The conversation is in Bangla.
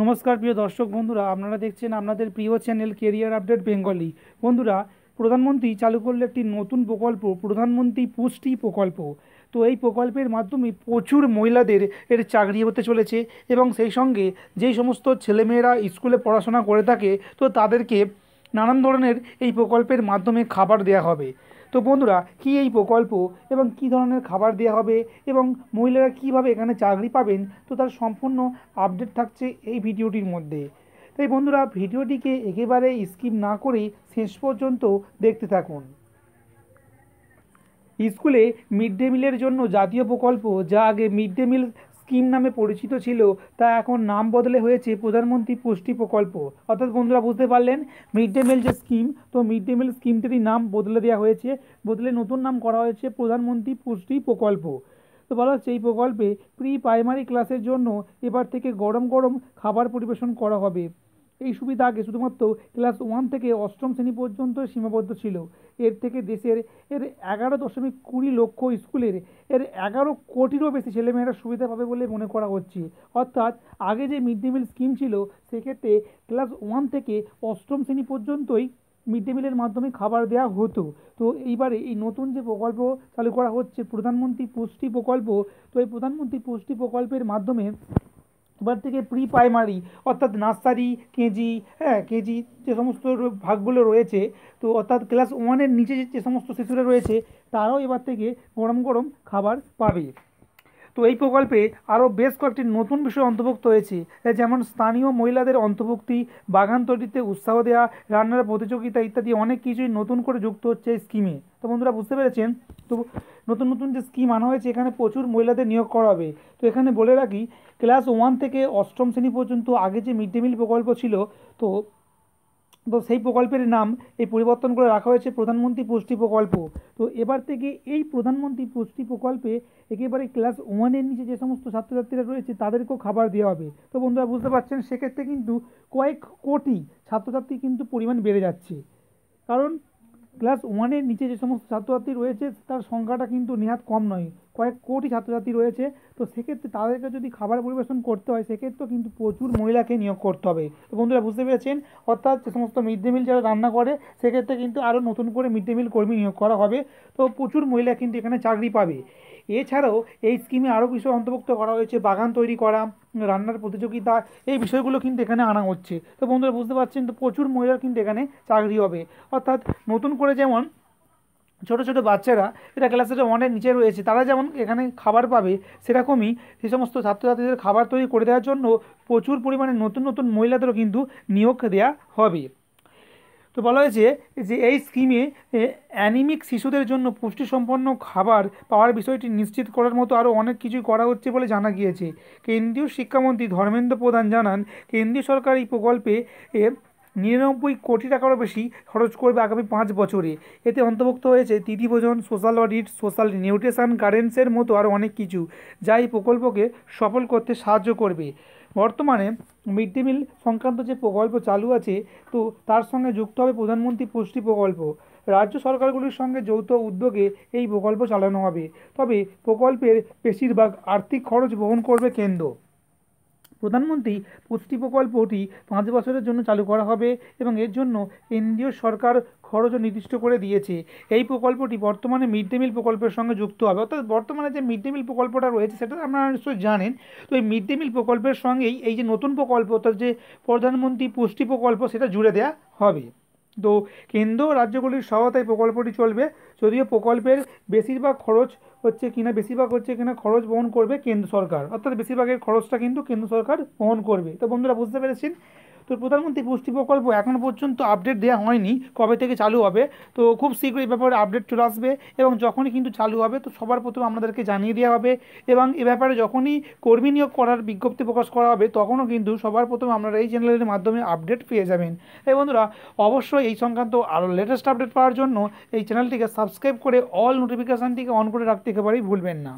নমস্কার প্রিয় দর্শক বন্ধুরা, আপনারা দেখছেন আপনাদের প্রিয় চ্যানেল কেরিয়ার আপডেট বেঙ্গলি বন্ধুরা, প্রধানমন্ত্রী চালু করল একটি নতুন প্রকল্প, প্রধানমন্ত্রী পুষ্টি প্রকল্প। তো এই প্রকল্পের মাধ্যমে প্রচুর মহিলাদের এর চাকরি হতে চলেছে এবং সেই সঙ্গে যেই সমস্ত ছেলেমেয়েরা স্কুলে পড়াশোনা করে থাকে, তো তাদেরকে নানান ধরনের এই প্রকল্পের মাধ্যমে খাবার দেওয়া হবে। তো বন্ধুরা, কী এই প্রকল্প এবং কী ধরনের খাবার দেওয়া হবে এবং মহিলারা কীভাবে এখানে চাকরি পাবেন, তো তার সম্পূর্ণ আপডেট থাকছে এই ভিডিওটির মধ্যে। তাই বন্ধুরা, ভিডিওটিকে একেবারে স্কিপ না করেই শেষ পর্যন্ত দেখতে থাকুন। স্কুলে মিড ডে মিলের জন্য জাতীয় প্রকল্প, যা আগে মিড ডে মিল স্কিম নামে পরিচিত ছিল, তা এখন নাম বদলে হয়েছে প্রধানমন্ত্রী পুষ্টি প্রকল্প। অর্থাৎ বন্ধুরা, বুঝতে পারলেন, মিড ডে মিল যে স্কিম, তো মিড ডে মিল স্কিমটিরই নাম বদলে দেওয়া হয়েছে, বদলে নতুন নাম করা হয়েছে প্রধানমন্ত্রী পুষ্টি প্রকল্প। তো বলা হচ্ছে, এই প্রকল্পে প্রি প্রাইমারি ক্লাসের জন্য এবার থেকে গরম গরম খাবার পরিবেশন করা হবে। এই সুবিধা আগে শুধুমাত্র ক্লাস ওয়ান থেকে অষ্টম শ্রেণি পর্যন্ত সীমাবদ্ধ ছিল। এর থেকে দেশের এর এগারো দশমিক কুড়ি লক্ষ স্কুলের এর এগারো কোটিরও বেশি ছেলেমেয়েরা সুবিধা পাবে বলে মনে করা হচ্ছে। অর্থাৎ আগে যে মিড ডে মিল স্কিম ছিল, সেক্ষেত্রে ক্লাস ওয়ান থেকে অষ্টম শ্রেণি পর্যন্তই মিড ডে মিলের মাধ্যমে খাবার দেওয়া হতো। তো এইবারে এই নতুন যে প্রকল্প চালু করা হচ্ছে, প্রধানমন্ত্রী পুষ্টি প্রকল্প, তো এই প্রধানমন্ত্রী পুষ্টি প্রকল্পের মাধ্যমে এবার থেকে প্রি প্রাইমারি অর্থাৎ নার্সারি কেজি হ্যাঁ কেজি যে সমস্ত ভাগগুলো রয়েছে, তো অর্থাৎ ক্লাস ওয়ানের নিচে যে সমস্ত শিশুরা রয়েছে, তারাও এবার থেকে গরম গরম খাবার পাবে। তো এই প্রকল্পে আরও বেশ কয়েকটি নতুন বিষয় অন্তর্ভুক্ত হয়েছে। যেমন স্থানীয় মহিলাদের অন্তর্ভুক্তি, বাগান তৈরিতে উৎসাহ দেওয়া রান্নার প্রতিযোগিতা ইত্যাদি অনেক কিছুই নতুন করে যুক্ত হচ্ছে এই স্কিমে তো বন্ধুরা, বুঝতে পেরেছেন? তো নতুন নতুন যে স্কিম আনা হয়েছে, এখানে প্রচুর মহিলাদের নিয়োগ করা হবে। তো এখানে বলে রাখি ক্লাস ওয়ান থেকে অষ্টম শ্রেণি পর্যন্ত আগে যে মিড ডে মিল প্রকল্প ছিল, তো তো সেই প্রকল্পের নাম এই পরিবর্তন করে রাখা হয়েছে প্রধানমন্ত্রী পুষ্টি প্রকল্প। তো এবার থেকে এই প্রধানমন্ত্রী পুষ্টি প্রকল্পে একেবারে ক্লাস ওয়ানের নিচে যে সমস্ত ছাত্রছাত্রীরা রয়েছে তাদেরকেও খাবার দেওয়া হবে। তো বন্ধুরা বুঝতে পারছেন, সেক্ষেত্রে কিন্তু কয়েক কোটি ছাত্রছাত্রী কিন্তু পরিমাণ বেড়ে যাচ্ছে। কারণ ক্লাস ওয়ানের নিচে যে সমস্ত ছাত্রছাত্রী রয়েছে, তার সংখ্যাটা কিন্তু নেহাত কম নয়। কয়েক কোটি ছাত্রছাত্রী রয়েছে, তো সেক্ষেত্রে তাদেরকে যদি খাবার পরিবেশন করতে হয়, সেক্ষেত্রেও কিন্তু প্রচুর মহিলাকে নিয়োগ করতে হবে। তো বন্ধুরা, বুঝতে পেরেছেন? অর্থাৎ যে সমস্ত মিড ডে মিল যারা রান্না করে, সেক্ষেত্রে কিন্তু আরও নতুন করে মিড ডে মিল কর্মী নিয়োগ করা হবে। তো প্রচুর মহিলা কিন্তু এখানে চাকরি পাবে। এছাড়াও এই স্কিমে আরও বিষয় অন্তর্ভুক্ত করা হয়েছে, বাগান তৈরি করা, রান্নার প্রতিযোগিতা, এই বিষয়গুলো কিন্তু এখানে আনা হচ্ছে। তো বন্ধুরা, বুঝতে পারছেন? তো প্রচুর মহিলার কিন্তু এখানে চাকরি হবে। অর্থাৎ নতুন করে যেমন ছোটো ছোটো বাচ্চারা এটা ক্লাসের অনেক নিচে রয়েছে, তারা যেমন এখানে খাবার পাবে, সেরকমই সে সমস্ত ছাত্রছাত্রীদের খাবার তৈরি করে দেওয়ার জন্য প্রচুর পরিমাণে নতুন নতুন মহিলাদেরও কিন্তু নিয়োগ দেওয়া হবে। তো বলা হয়েছে যে এই স্কিমে অ্যানিমিক শিশুদের জন্য পুষ্টিসম্পন্ন খাবার পাওয়ার বিষয়টি নিশ্চিত করার মতো আরও অনেক কিছুই করা হচ্ছে বলে জানা গিয়েছে। কেন্দ্রীয় শিক্ষামন্ত্রী ধর্মেন্দ্র প্রধান জানান, কেন্দ্রীয় সরকার এই প্রকল্পে নিরানব্বই কোটি টাকারও বেশি খরচ করবে আগামী পাঁচ বছরে। এতে অন্তর্ভুক্ত হয়েছে তিথিভোজন সোশ্যাল অডিট, সোশ্যাল নিউট্রিশন গার্ডেন্সের মতো আরও অনেক কিছু, যা এই প্রকল্পকে সফল করতে সাহায্য করবে। বর্তমানে মিড ডে মিল সংক্রান্ত যে প্রকল্প চালু আছে, তো তার সঙ্গে যুক্ত হবে প্রধানমন্ত্রী পুষ্টি প্রকল্প। রাজ্য সরকারগুলির সঙ্গে যৌথ উদ্যোগে এই প্রকল্প চালানো হবে। তবে প্রকল্পের বেশিরভাগ আর্থিক খরচ বহন করবে কেন্দ্র। প্রধানমন্ত্রী পুষ্টি প্রকল্পটি পাঁচ বছরের জন্য চালু করা হবে এবং এর জন্য কেন্দ্রীয় সরকার খরচও নির্দিষ্ট করে দিয়েছে। এই প্রকল্পটি বর্তমানে মিড ডে মিল প্রকল্পের সঙ্গে যুক্ত হবে। অর্থাৎ বর্তমানে যে মিড ডে মিল প্রকল্পটা রয়েছে সেটা আপনারা নিশ্চয়ই জানেন। তো এই মিড ডে মিল প্রকল্পের সঙ্গেই এই যে নতুন প্রকল্প, অর্থাৎ যে প্রধানমন্ত্রী পুষ্টি প্রকল্প, সেটা জুড়ে দেওয়া হবে। তো কেন্দ্র রাজ্যগুলির সহায়তায় প্রকল্পটি চলবে। যদিও প্রকল্পের বেশিরভাগ খরচ হচ্ছে কিনা, বেশিরভাগ হচ্ছে কিনা খরচ বহন করবে কেন্দ্র সরকার। অর্থাৎ বেশিরভাগের খরচটা কিন্তু কেন্দ্র সরকার বহন করবে। তো বন্ধুরা, বুঝতে পেরেছেন? তো প্রধানমন্ত্রী পুষ্টি প্রকল্প এখনও পর্যন্ত আপডেট দেওয়া হয়নি কবে থেকে চালু হবে। তো খুব শীঘ্রই এই ব্যাপারে আপডেট চলে আসবে এবং যখনই কিন্তু চালু হবে, তো সবার প্রথমে আপনাদেরকে জানিয়ে দেওয়া হবে এবং এ ব্যাপারে যখনই কর্মী নিয়োগ করার বিজ্ঞপ্তি প্রকাশ করা হবে, তখনও কিন্তু সবার প্রথমে আপনারা এই চ্যানেলের মাধ্যমে আপডেট পেয়ে যাবেন। এই বন্ধুরা, অবশ্যই এই সংক্রান্ত আরও লেটেস্ট আপডেট পাওয়ার জন্য এই চ্যানেলটিকে সাবস্ক্রাইব করে অল নোটিফিকেশানটিকে অন করে রাখতে একেবারেই ভুলবেন না।